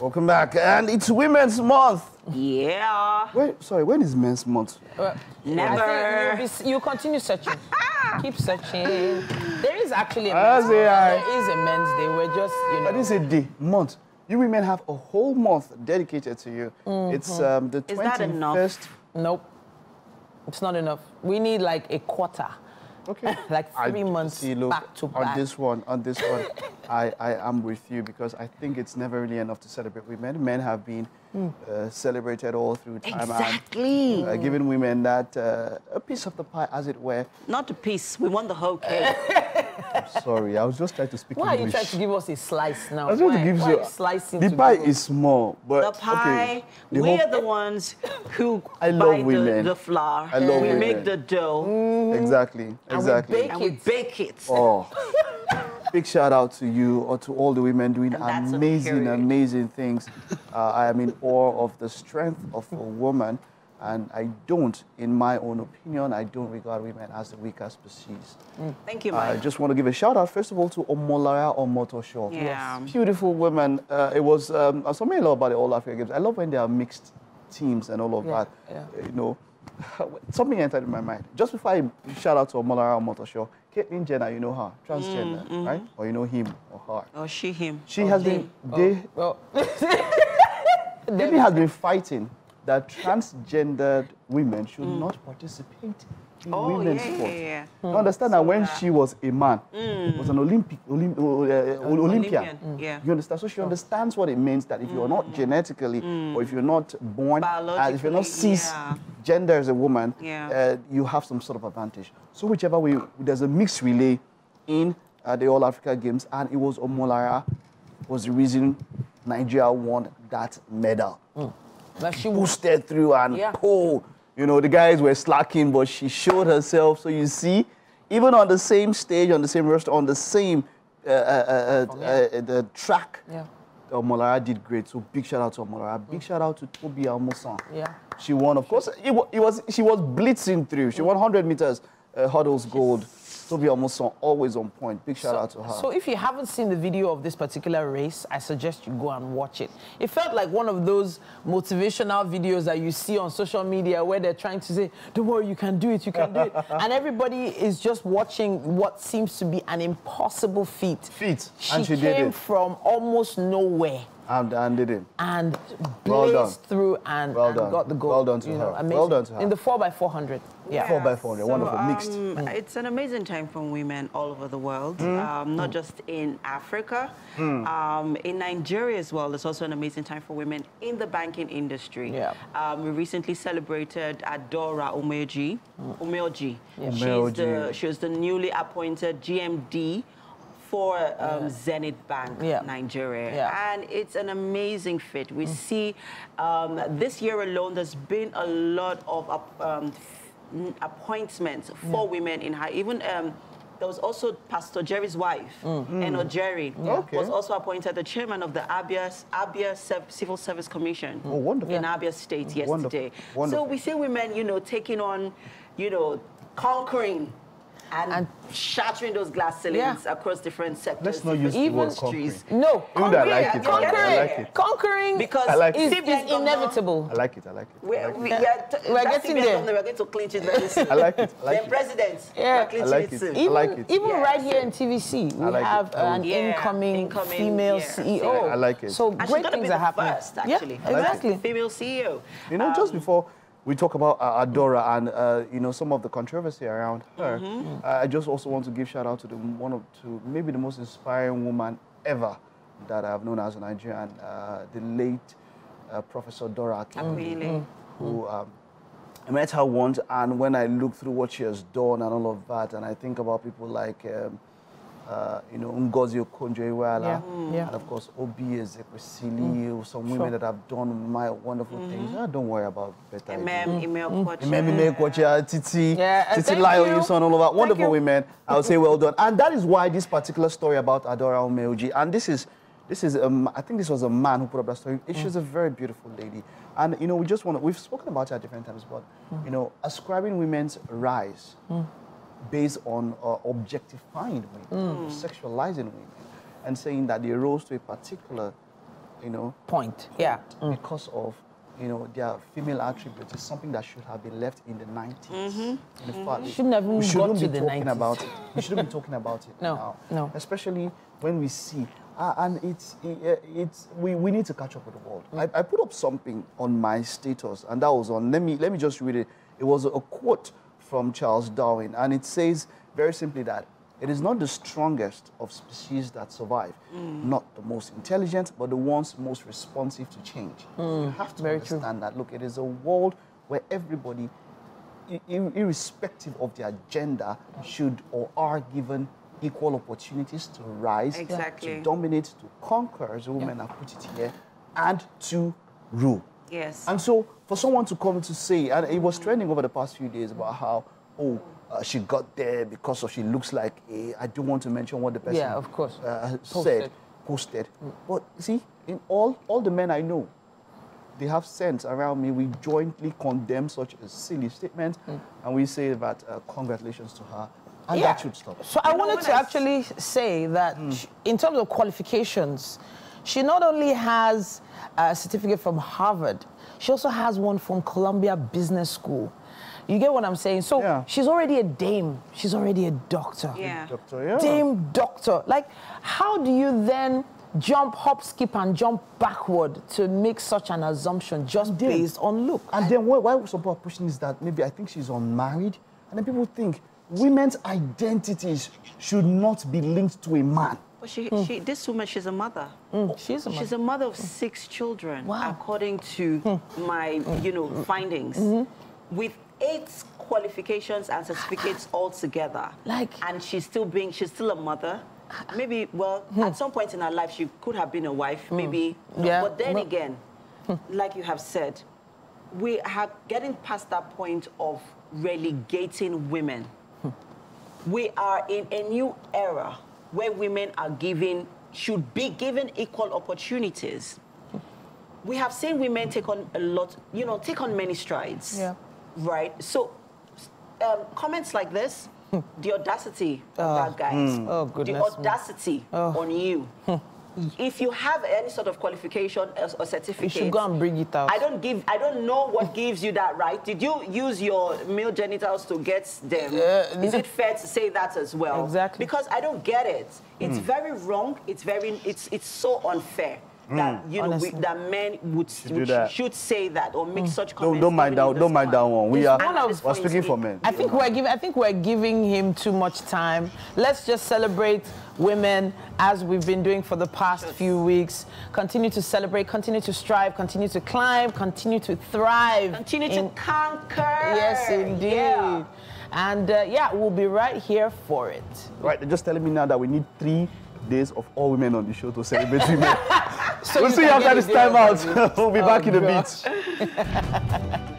Welcome back, and it's Women's Month. Yeah. Wait, sorry, when is Men's Month? Never. You'll, you'll continue searching. Keep searching. There is actually a I men's day. There is a men's day. We're just, you know. this is a day, month. You women have a whole month dedicated to you. It's um, the Is that enough? 21st. Nope. It's not enough. We need like a quarter. Okay. Like I- three months see, look, back to on back. this one, on this one, I, I am with you because I think it's never really enough to celebrate women. Men have been Uh, celebrated all through time Exactly. and uh, giving women that uh, a piece of the pie, as it were. Not a piece. We want the whole cake. I'm Sorry, I was just trying to speak Why are you English. trying to give us a slice now? I was trying to give why you. are you slicing the pie give is small, but the pie. okay. The we are the ones who I love buy the, women. the flour. I love we women. make the dough exactly, exactly. bake and we it. bake it. Oh, big shout out to you or to all the women doing And that's a amazing, amazing things. Uh, I am in awe of the strength of a woman, and I don't, in my own opinion, I don't regard women as the weaker species. Thank you, I just want to give a shout out, first of all, to Omolara Omotosho. Yeah. Beautiful women. Uh, it was, um, I was talking a lot about the All Africa Games. I love when there are mixed teams and all of Yeah, that. yeah. You know, something entered in my mind. Just before I shout out to Omolara Omotosho, Caitlyn Jenner, you know her, transgender, Mm, right? Or you know him or her. Or she, him. She has been, they, Well, Caitlyn has been fighting that transgendered women should not participate in Mm. Oh, women's yeah, sport. yeah, yeah. You understand that when that- she was a man, was an Olympic, Olymp, uh, uh, Olympian. Olympian, yeah. You understand? So she understands what it means that if you're not genetically, or if you're not born, and if you're not cis gender as a woman, uh, you have some sort of advantage. So whichever way, there's a mixed relay in uh, the All Africa Games, and it was Omolara was the reason Nigeria won that medal but she boosted through and Yeah. pulled. You know, the guys were slacking, but she showed herself. So you see, even on the same stage, on the same roster, on the same uh, uh, uh, uh, uh, the track, Yeah. Omolara did great. So big shout out to Omolara. Big shout out to Tobi Amusan. Yeah. She won, of course. It, was she was blitzing through. She won 100 meters uh, hurdles gold. Tobi Amusan always on point. Big shout out to her. So if you haven't seen the video of this particular race, I suggest you go and watch it. It felt like one of those motivational videos that you see on social media where they're trying to say, don't worry, you can do it, you can do it. and everybody is just watching what seems to be an impossible feat. Feat, She, and she came did it. from almost nowhere and, and did it. and Well blazed done. through and, Well and got the goal. Well done to you know, amazing. Well done to her. In the 4x400. Yeah. Four by four hundred, wonderful, mixed. um, It's an amazing time for women all over the world, Mm. um, not just in Africa. Um, in Nigeria as well, it's also an amazing time for women in the banking industry. Yeah. Um, we recently celebrated Adaora Umeoji. Umeoji. She's Umeoji. the, she was the newly appointed GMD for um, Zenith Bank, Yeah. Nigeria. Yeah. And it's an amazing fit. We see um, this year alone, there's been a lot of um, n- appointments for women in high. Even um, there was also Pastor Jerry's wife, Eno Jerry, Okay. was also appointed the chairman of the Abia, Abia Civil Service Commission Oh, wonderful. in Abia State Wonderful. yesterday. Wonderful. So we see women, you know, taking on, you know, conquering. And, And- shattering those glass ceilings Yeah. across different sectors, Let's not use different the word industries. No, Even though I like it. yeah, I conquering, like it. conquering Because I like is, it. is inevitable. I like it. I like it. We're, we, we are We're getting CBN there. governor, We're going to clinch it very soon. I like it. I like then it. president, Yeah. we're clinching I like it it. soon. I Even, like it. even Yeah. right here in TVC, we like have I an Yeah, incoming, incoming, female yeah. CEO. I like it. So And she's great going to things be are the happening. first, actually. Yeah, I like it. exactly. Female CEO. You know, just Um, before we talk about uh, Adaora and uh, you know some of the controversy around her, Mm-hmm. uh, I just also want to give shout out to the one of to maybe the most inspiring woman ever that I've known as a Nigerian, uh, the late uh, Professor Dora Akunyili, Really. who um, I met her once, and when I look through what she has done and all of that, and I think about people like. Um, uh, you know, Ngozi Okonjo-Iweala, Yeah, yeah. and of course Oby Ezekwesili, mm. some women Sure. that have done my wonderful mm-hmm. things. Ah, don't worry about better. Emem, Emel Koche. Meme Kocha, Titi, Yeah, and Titi thank Layo, you. you son, all of that. Thank Wonderful you. women. I would say well done. And that is why this particular story about Adaora Umeoji, and this is, this is, um, I think this was a man who put up that story. Mm. She's a very beautiful lady. And, you know, we just want to, we've spoken about her at different times, but, mm. you know, ascribing women's rise based on uh, objectifying women, sexualizing women, and saying that they rose to a particular you know, Point. Yeah. Mm. because of you know their female attributes is something that should have been left in the 90s. In fact, Mm-hmm. Shouldn't have we shouldn't to be the talking 90s. about it. We shouldn't be talking about it No, now. no. Especially when we see, uh, and it's it, it's we, we need to catch up with the world. Mm. I, I put up something on my status, and that was on. Let me let me just read it. It was a quote from Charles Darwin, and it says very simply that it is not the strongest of species that survive, Mm. not the most intelligent, but the ones most responsive to change. you have to Mm. very true. understand that. Look, it is a world where everybody, ir- irrespective of their gender, should or are given equal opportunities to rise, Exactly. to dominate, to conquer, as women have put it here, and to rule. Yes. And so, for someone to come to say, and it was trending over the past few days about how, oh, uh, she got there because of she looks like a. I don't want to mention what the person. Yeah, of course. Uh, Posted. said, posted. But see, in all all the men I know, they have sense around me. We jointly condemn such a silly statement, and we say that uh, congratulations to her, and that should stop. So I You know, wanted to I actually say that sh- in terms of qualifications, she not only has a certificate from Harvard, she also has one from Columbia Business School. You get what I'm saying? So Yeah. she's already a dame. She's already a doctor. Yeah. Doctor, yeah. Dame doctor. Like, how do you then jump, hop, skip, and jump backward to make such an assumption just then- based on look? And then why, why some people are pushing is that maybe I think she's unmarried, and then people think women's identities should not be linked to a man. But she, hmm. she, this woman, she's a mother. Mm, she's a She's a mother of six children, Wow. according to hmm. my, you know, hmm. findings. With eight qualifications and certificates altogether. Like- and she's still being, she's still a mother. Maybe, well, at some point in her life, she could have been a wife, maybe. no, Yeah. But then again, like you have said, we are getting past that point of relegating women we are in a new era where women are given should be given equal opportunities. We have seen women take on a lot you know take on many strides. Yeah. right? So um, comments like this hmm. the audacity of that guys hmm. Oh, goodness the audacity oh. on you hmm. If you have any sort of qualification or certificate You should go and bring it out. I don't give. I don't know what gives you that right. Did you use your male genitals to get them? Uh, Is it fair to say that as well? Exactly. Because I don't get it. It's very wrong. It's very. It's it's so unfair that you know we, that men would do that. should say that or make such Don't, comments. don't mind that. Don't mind that one. We are one of- we're speaking for men. I think we're giving. I think we're giving him too much time. Let's just celebrate women as we've been doing for the past few weeks. Continue to celebrate. Continue to strive. Continue to climb. Continue to thrive. Continue to in- conquer. Yes, indeed. Yeah. And uh, yeah, we'll be right here for it. Right, they're just telling me now that we need three days of all women on the show to celebrate women. So we'll see you after this it time out. we'll be Oh, back in a gosh. bit.